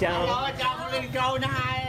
chào Alo, cho con Liên Châu nó hai